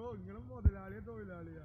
ഓ ഇങ്ങളും മുതലാളിയാ തൊഴിലാളിയാ.